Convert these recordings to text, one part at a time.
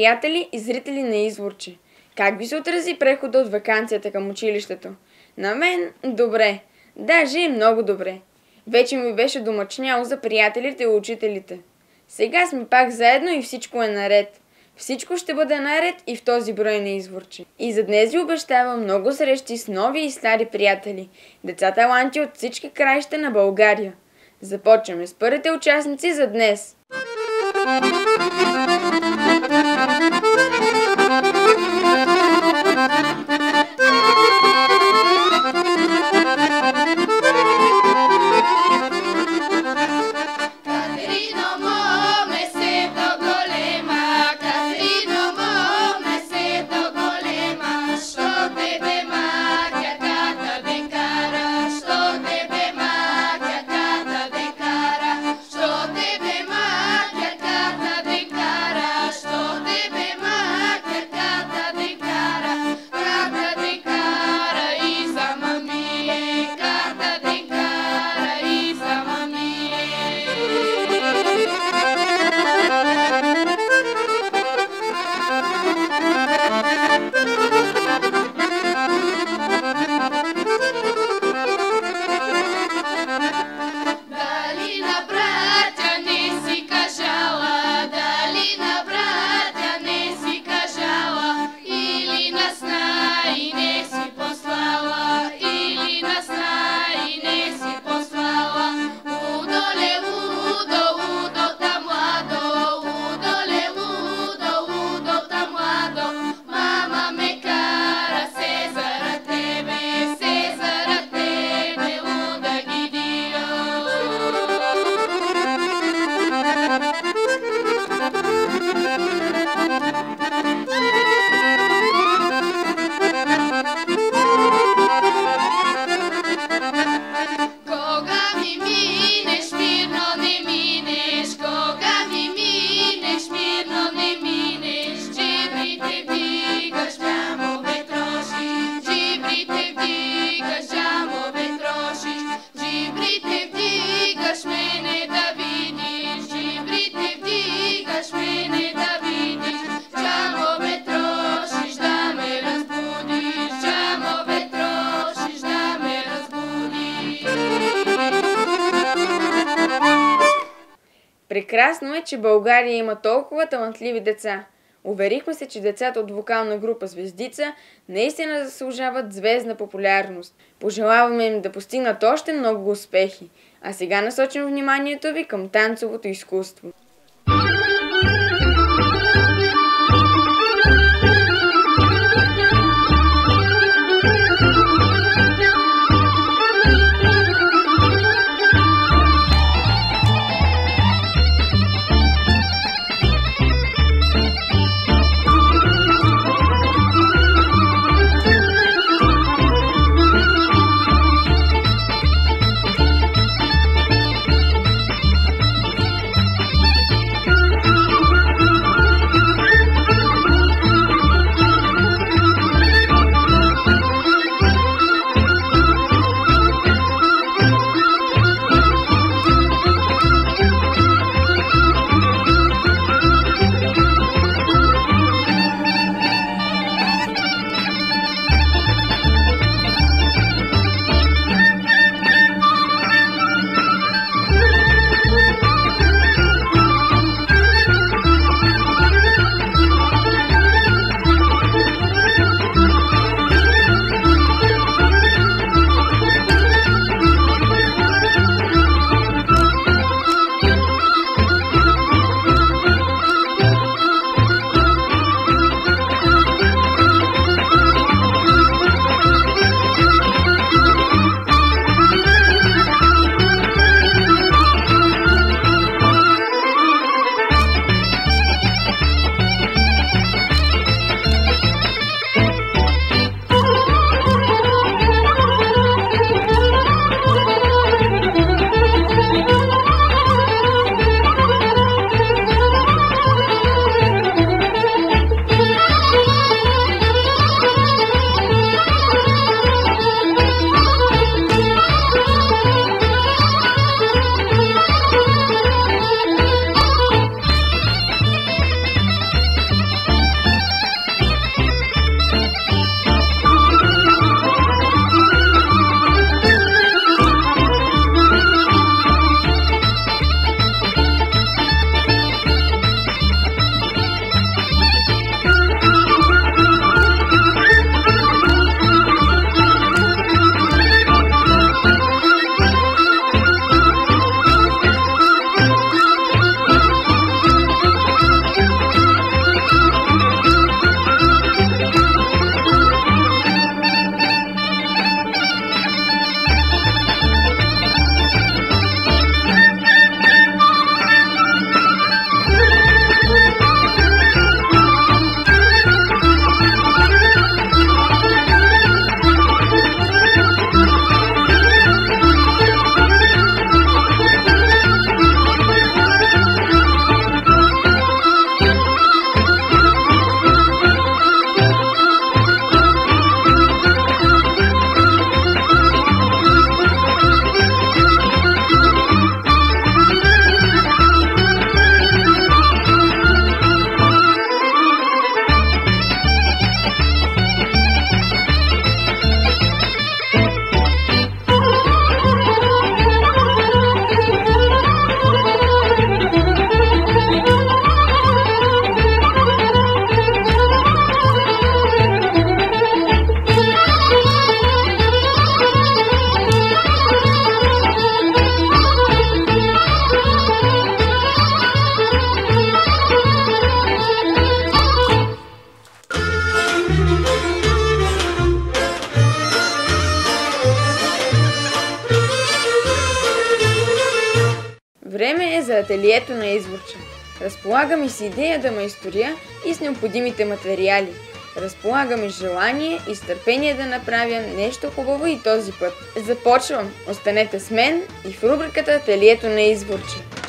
Приятели и зрители на Изворче! Как ви се отрази прехода от вакансията към училището? На мен добре. Даже много добре. Вече ми беше домачняло за приятелите и учителите. Сега сме пак заедно и всичко е наред. Всичко ще бъде наред и в този брой на изворче. И за днес ви обещавам много срещи с нови и стари приятели, деца таланти от всички краища на България. Започваме с първите участници за днес. Прекрасно е, че България има толкова талантливи деца. Уверихме се, че децата от вокална група Звездица наистина заслужават звездна популярност. Пожелаваме им да постигнат още много успехи. А сега насочим вниманието ви към танцовото изкуство. Ателието на Изворче. Разполагам и с идея да майсторя и с необходимите материали. Разполагам и желание и с търпение да направя нещо хубаво и този път. Започвам! Останете с мен и в рубриката Ателието на Изворче.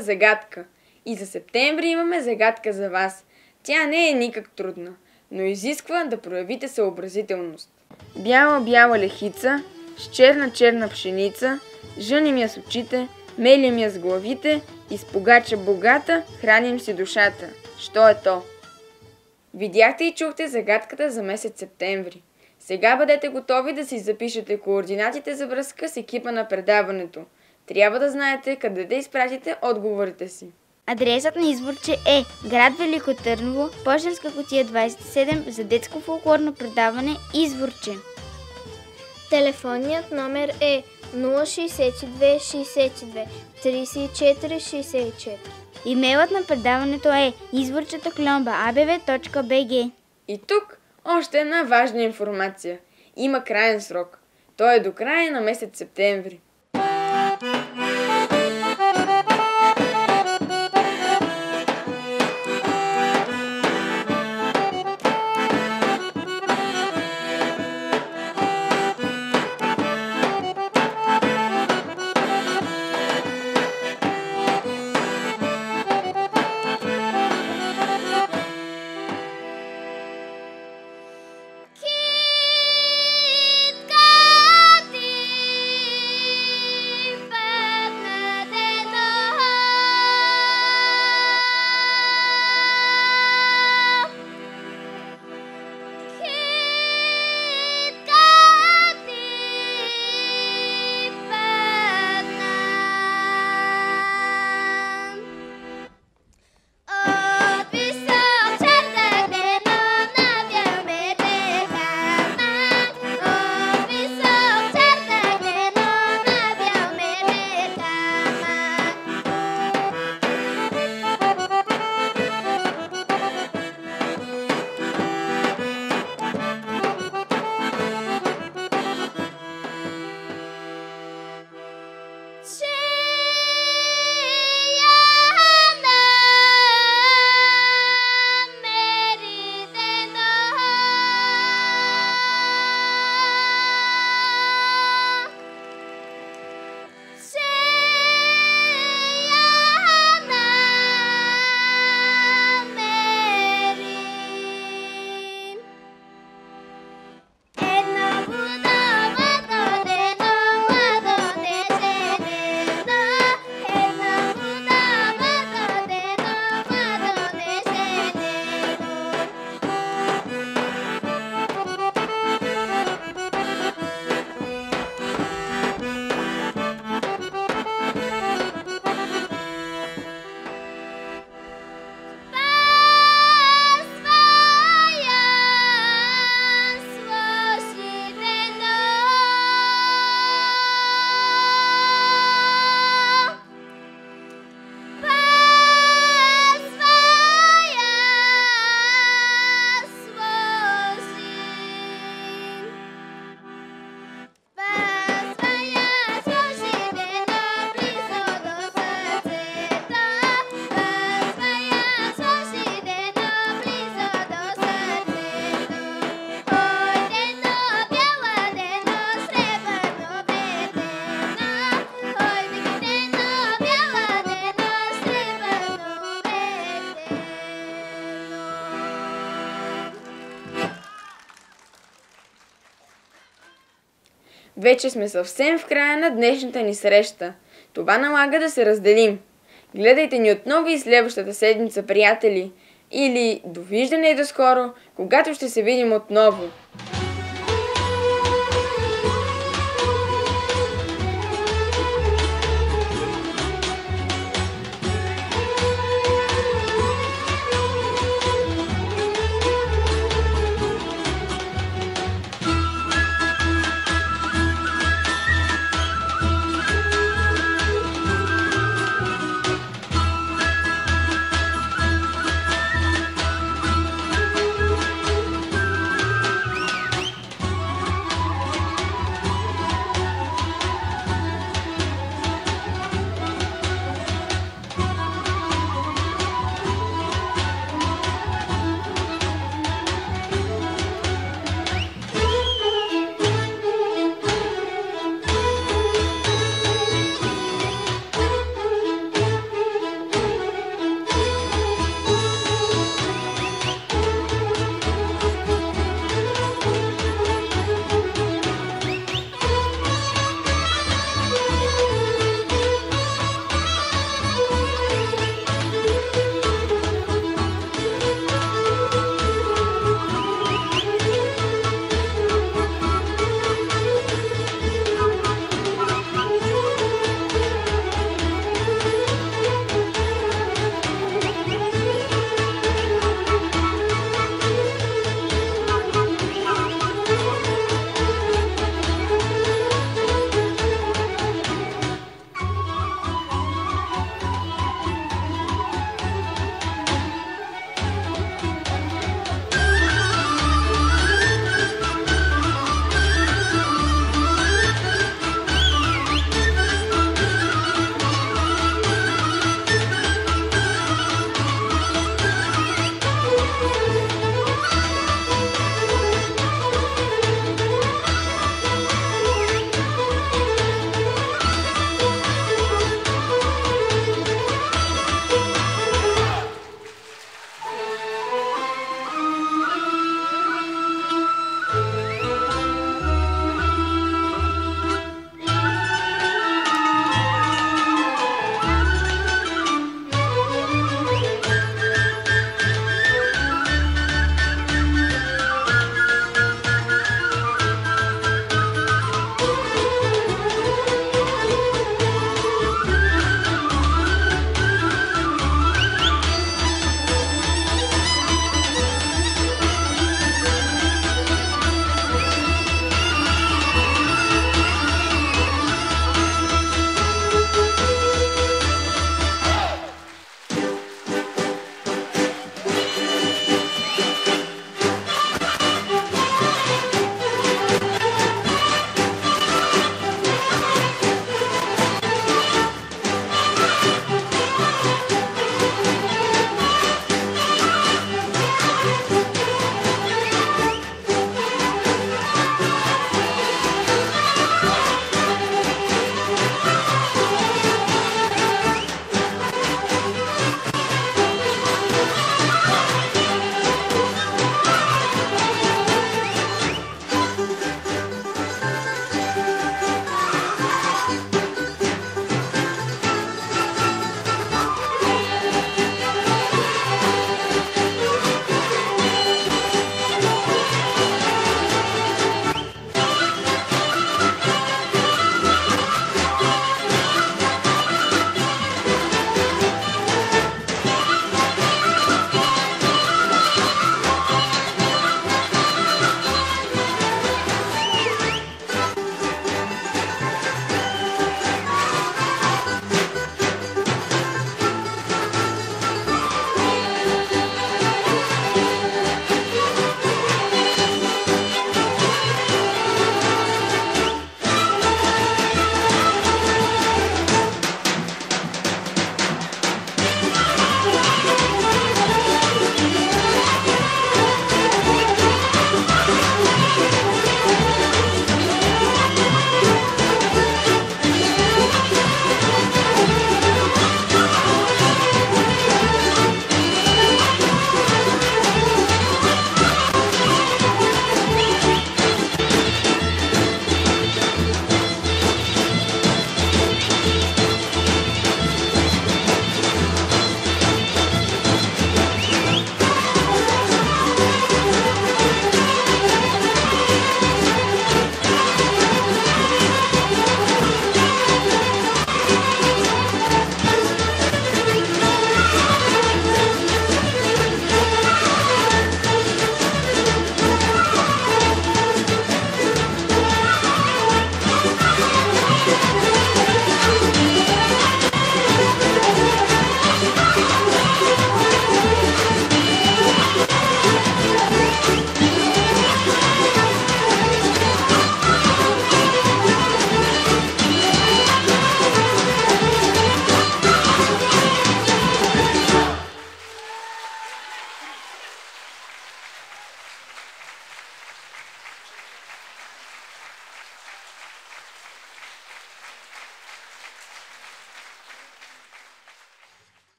Загадка. И за септември имаме загадка за вас. Тя не е никак трудна, но изисква да проявите съобразителност. Бяла-бяла лехица, с черна-черна пшеница, жъним я с очите, мелим я с главите и с погача богата храним си душата. Що е то? Видяхте и чухте загадката за месец септември. Сега бъдете готови да си запишете координатите за връзка с екипа на предаването. Трябва да знаете къде да изпратите отговорите си. Адресът на Изворче е град Велико Търново, Пощенска котия 27 за детско фолклорно предаване Изворче. Телефонният номер е 062 62 34 64. Имейлът на предаването е изворчетокломба.abv.bg И тук още една важна информация. Има краен срок. Той е до края на месец септември. Вече сме съвсем в края на днешната ни среща. Това налага да се разделим. Гледайте ни отново и следващата седмица, приятели. Или довиждане и до скоро, когато ще се видим отново.